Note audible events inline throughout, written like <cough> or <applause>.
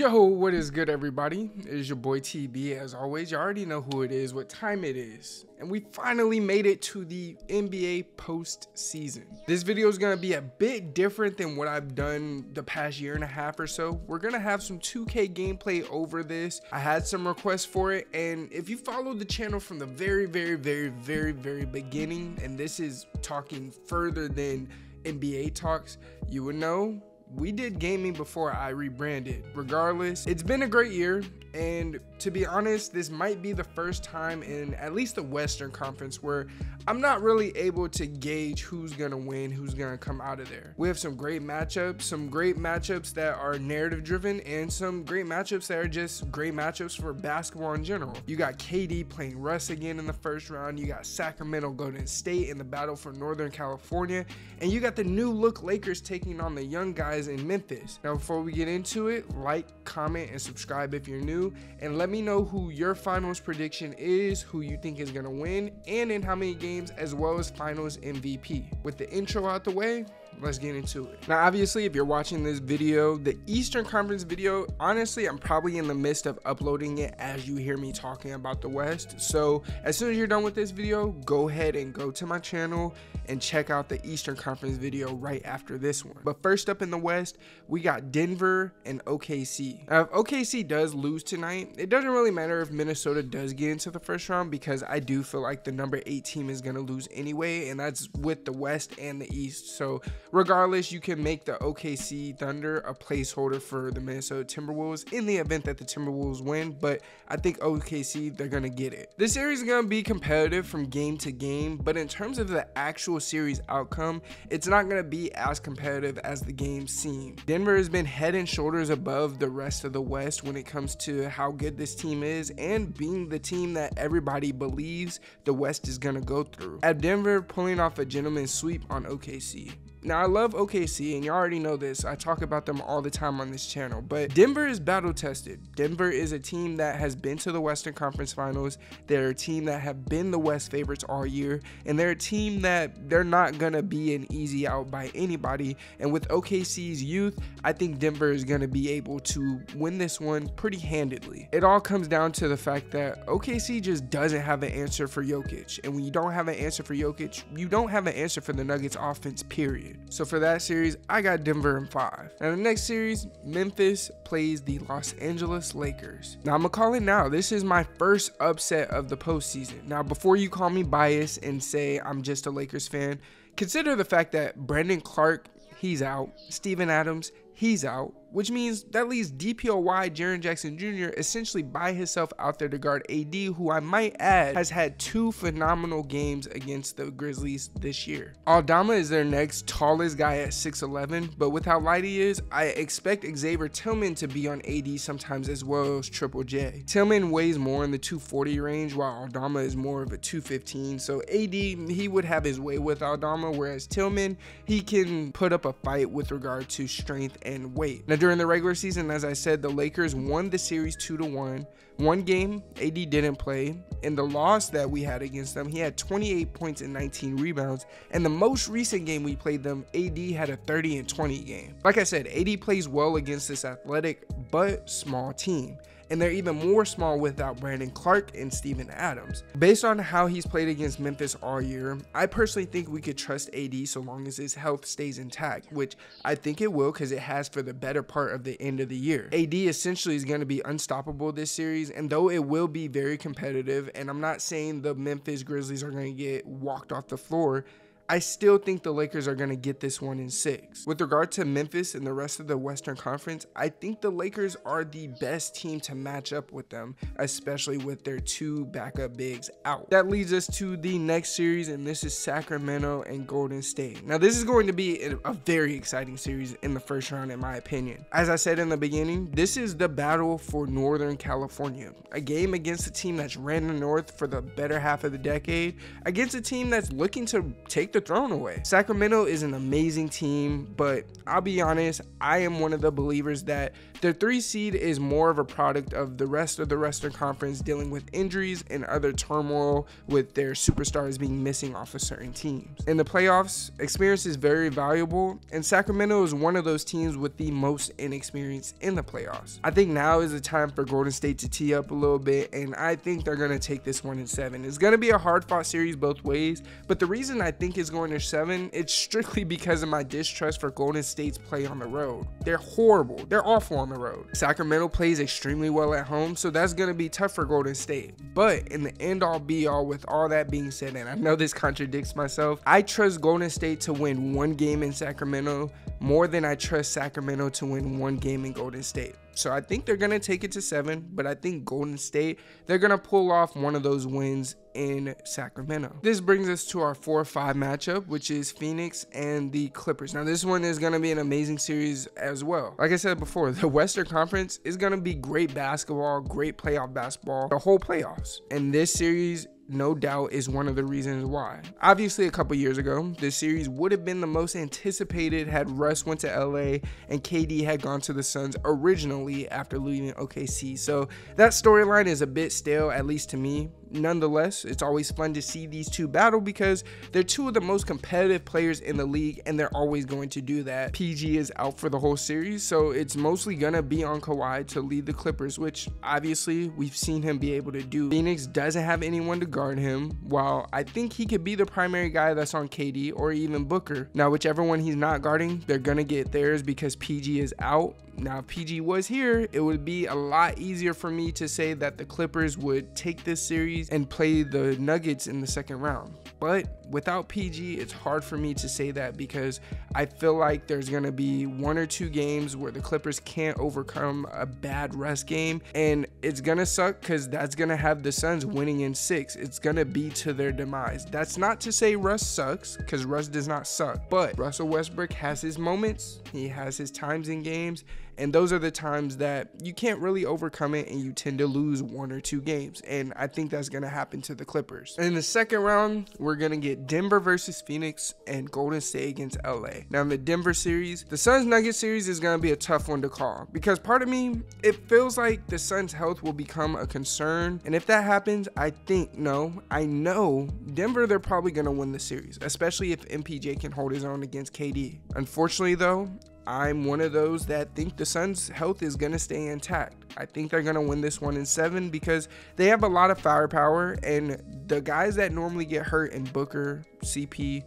Yo, what is good, everybody? It is your boy TB. As always, you already know who it is, what time it is, and we finally made it to the NBA postseason. This video is gonna be a bit different than what I've done the past year and a half or so. We're gonna have some 2K gameplay over this. I had some requests for it, and if you followed the channel from the very, very, very, very, very beginning, and this is talking further than NBA talks, you would know we did gaming before I rebranded. Regardless, it's been a great year. And to be honest, this might be the first time in at least the Western Conference where I'm not really able to gauge who's gonna win, who's gonna come out of there. We have some great matchups, some great matchups that are narrative driven, and some great matchups that are just great matchups for basketball in general. You got KD playing Russ again in the first round, you got Sacramento Golden State in the battle for Northern California, and you got the new look Lakers taking on the young guys in Memphis. Now, before we get into it, like, comment, and subscribe if you're new and let me know who your finals prediction is, who you think is going to win, and in how many games, as well as finals MVP. With the intro out the way, let's get into it. Now, obviously, if you're watching this video, the Eastern Conference video, honestly, I'm probably in the midst of uploading it as you hear me talking about the West. So as soon as you're done with this video, go ahead and go to my channel and check out the Eastern Conference video right after this one. But first up in the West, we got Denver and OKC. Now, if OKC does lose tonight, it doesn't really matter if Minnesota does get into the first round because I do feel like the number eight team is going to lose anyway, and that's with the West and the East. So regardless, you can make the OKC Thunder a placeholder for the Minnesota Timberwolves in the event that the Timberwolves win, but I think OKC, they're going to get it. This series is going to be competitive from game to game, but in terms of the actual series outcome, it's not going to be as competitive as the game seemed. Denver has been head and shoulders above the rest of the West when it comes to how good this team is and being the team that everybody believes the West is going to go through. At Denver pulling off a gentleman's sweep on OKC. Now, I love OKC, and you already know this. I talk about them all the time on this channel, but Denver is battle tested. Denver is a team that has been to the Western Conference Finals. They're a team that have been the West favorites all year, and they're a team that they're not going to be an easy out by anybody. And with OKC's youth, I think Denver is going to be able to win this one pretty handedly. It all comes down to the fact that OKC just doesn't have an answer for Jokic. And when you don't have an answer for Jokic, you don't have an answer for the Nuggets offense, period. So for that series, I got Denver in five. Now the next series, Memphis plays the Los Angeles Lakers. Now I'm gonna call it now. This is my first upset of the postseason. Now before you call me biased and say I'm just a Lakers fan, consider the fact that Brandon Clarke, he's out. Steven Adams, he's out which means that leaves DPOY Jaren Jackson Jr. essentially by himself out there to guard AD, who I might add has had two phenomenal games against the Grizzlies this year. Aldama is their next tallest guy at 6'11, but with how light he is, I expect Xavier Tillman to be on AD sometimes as well as Triple J. Tillman weighs more in the 240 range, while Aldama is more of a 215, so AD, he would have his way with Aldama, whereas Tillman, he can put up a fight with regard to strength and weight. Now, during the regular season, as I said, the Lakers won the series 2 to 1. One game, AD didn't play. In the loss that we had against them, he had 28 points and 19 rebounds. And the most recent game we played them, AD had a 30 and 20 game. Like I said, AD plays well against this athletic but small team and they're even more small without Brandon Clarke and Steven Adams. Based on how he's played against Memphis all year, I personally think we could trust AD so long as his health stays intact, which I think it will because it has for the better part of the end of the year. AD essentially is going to be unstoppable this series, and though it will be very competitive, and I'm not saying the Memphis Grizzlies are going to get walked off the floor, I still think the Lakers are going to get this one in six. With regard to Memphis and the rest of the Western Conference, I think the Lakers are the best team to match up with them, especially with their two backup bigs out. That leads us to the next series, and this is Sacramento and Golden State. Now, this is going to be a very exciting series in the first round, in my opinion. As I said in the beginning, this is the battle for Northern California, a game against a team that's ran the North for the better half of the decade, against a team that's looking to take the a throne away. Sacramento is an amazing team, but I'll be honest, I am one of the believers that their three seed is more of a product of the rest of the Western Conference dealing with injuries and other turmoil with their superstars being missing off of certain teams. In the playoffs, experience is very valuable, and Sacramento is one of those teams with the most inexperience in the playoffs. I think now is the time for Golden State to tee up a little bit, and I think they're going to take this one in seven. It's going to be a hard fought series both ways, but the reason I think going to seven, it's strictly because of my distrust for Golden State's play on the road. They're horrible. They're awful on the road. Sacramento plays extremely well at home, so that's going to be tough for Golden State. But in the end all be all, with all that being said, and I know this contradicts myself, I trust Golden State to win one game in Sacramento more than I trust Sacramento to win one game in Golden State. So I think they're going to take it to seven, but I think Golden State, they're going to pull off one of those wins in Sacramento. This brings us to our 4-5 matchup, which is Phoenix and the Clippers. Now, this one is going to be an amazing series as well. Like I said before, <laughs> the Western Conference is going to be great basketball, great playoff basketball, the whole playoffs. And this series no doubt is one of the reasons why. Obviously, a couple years ago, this series would have been the most anticipated had Russ went to LA and KD had gone to the Suns originally after leaving OKC. So that storyline is a bit stale, at least to me nonetheless, it's always fun to see these two battle because they're two of the most competitive players in the league and they're always going to do that. PG is out for the whole series, so it's mostly gonna be on Kawhi to lead the Clippers, which obviously we've seen him be able to do. Phoenix doesn't have anyone to guard him, while I think he could be the primary guy that's on KD or even Booker. Now, whichever one he's not guarding, they're gonna get theirs because PG is out now, if PG was here, it would be a lot easier for me to say that the Clippers would take this series and play the Nuggets in the second round. But without PG, it's hard for me to say that because I feel like there's going to be one or two games where the Clippers can't overcome a bad Russ game. And it's going to suck because that's going to have the Suns winning in six. It's going to be to their demise. That's not to say Russ sucks because Russ does not suck. But Russell Westbrook has his moments, he has his times in games. And those are the times that you can't really overcome it and you tend to lose one or two games. And I think that's going to happen to the Clippers. In the second round, we're going to get Denver versus Phoenix and Golden State against LA. Now, in the Denver series, the Suns Nuggets series is going to be a tough one to call because part of me, it feels like the Suns' health will become a concern. And if that happens, I think, no, I know Denver, they're probably going to win the series, especially if MPJ can hold his own against KD. Unfortunately, though, I'm one of those that think the Suns' health is going to stay intact. I think they're going to win this one in seven because they have a lot of firepower, and the guys that normally get hurt in Booker, CP,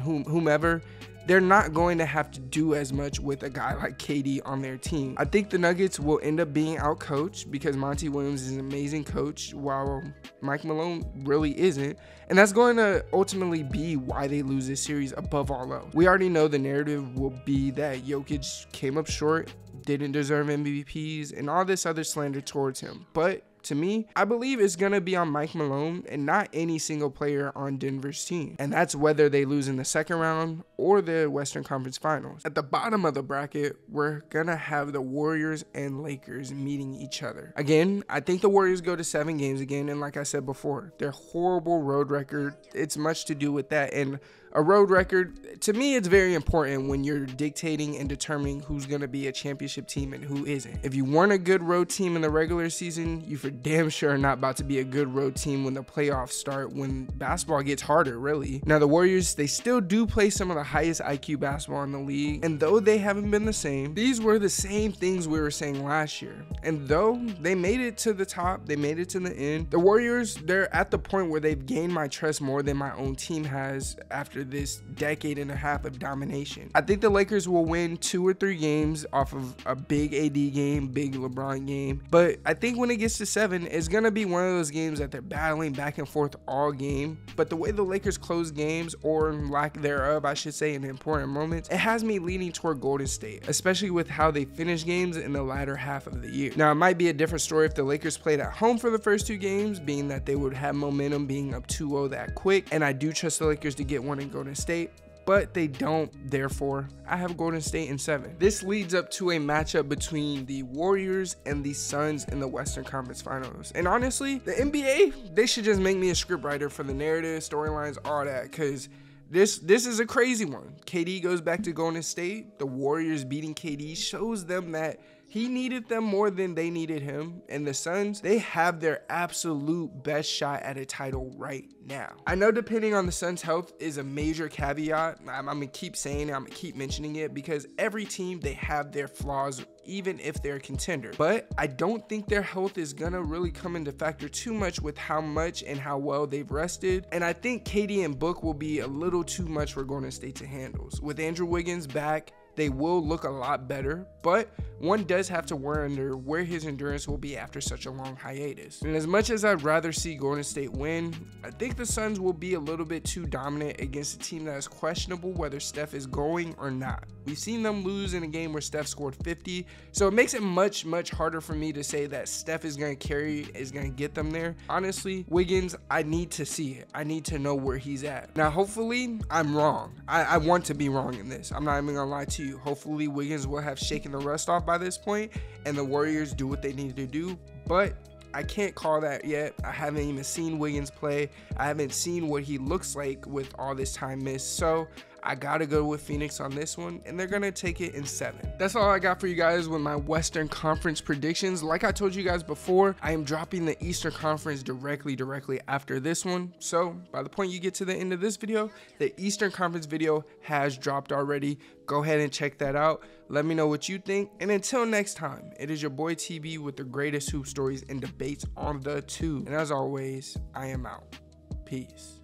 whom, whomever, they're not going to have to do as much with a guy like KD on their team. I think the Nuggets will end up being outcoached because Monty Williams is an amazing coach while Mike Malone really isn't. And that's going to ultimately be why they lose this series above all else. We already know the narrative will be that Jokic came up short, didn't deserve MVPs, and all this other slander towards him. But to me, I believe it's going to be on Mike Malone and not any single player on Denver's team. And that's whether they lose in the second round or the Western Conference Finals. At the bottom of the bracket, we're going to have the Warriors and Lakers meeting each other. Again, I think the Warriors go to seven games again. And like I said before, their horrible road record, it's much to do with that. And a road record, to me, it's very important when you're dictating and determining who's going to be a championship team and who isn't. If you weren't a good road team in the regular season, you for damn sure are not about to be a good road team when the playoffs start, when basketball gets harder, really. Now, the Warriors, they still do play some of the highest IQ basketball in the league, and though they haven't been the same, these were the same things we were saying last year. And though they made it to the top, they made it to the end, the Warriors, they're at the point where they've gained my trust more than my own team has after after this decade and a half of domination. I think the Lakers will win two or three games off of a big AD game, big LeBron game. But I think when it gets to seven, it's going to be one of those games that they're battling back and forth all game. But the way the Lakers close games, or lack thereof, I should say, in important moments, it has me leaning toward Golden State, especially with how they finish games in the latter half of the year. Now, it might be a different story if the Lakers played at home for the first two games, being that they would have momentum being up 2 0 that quick. And I do trust the Lakers to get one Golden State but they don't. Therefore, I have Golden State in seven. This leads up to a matchup between the Warriors and the Suns in the Western Conference Finals. And honestly, the NBA, they should just make me a scriptwriter for the narrative, storylines, all that, because this this is a crazy one. KD goes back to Golden State. The Warriors beating KD shows them that he needed them more than they needed him. And the Suns, they have their absolute best shot at a title right now. I know depending on the Suns' health is a major caveat. I'm, I'm gonna keep saying it, I'm gonna keep mentioning it because every team, they have their flaws even if they're a contender. But I don't think their health is gonna really come into factor too much with how much and how well they've rested. And I think KD and Book will be a little too much for Golden State to handle. With Andrew Wiggins back, they will look a lot better, but one does have to wonder where his endurance will be after such a long hiatus. And as much as I'd rather see Golden State win, I think the Suns will be a little bit too dominant against a team that is questionable whether Steph is going or not. We've seen them lose in a game where Steph scored 50, so it makes it much, much harder for me to say that Steph is going to carry, is going to get them there. Honestly, Wiggins, I need to see it. I need to know where he's at. Now, hopefully, I'm wrong. I, I want to be wrong in this. I'm not even going to lie to you. Hopefully, Wiggins will have shaken the rust off by this point and the Warriors do what they need to do. But I can't call that yet. I haven't even seen Wiggins play. I haven't seen what he looks like with all this time missed. So I gotta go with Phoenix on this one, and they're gonna take it in seven. That's all I got for you guys with my Western Conference predictions. Like I told you guys before, I am dropping the Eastern Conference directly, directly after this one. So by the point you get to the end of this video, the Eastern Conference video has dropped already. Go ahead and check that out. Let me know what you think. And until next time, it is your boy TB with the greatest hoop stories and debates on the tube. And as always, I am out. Peace.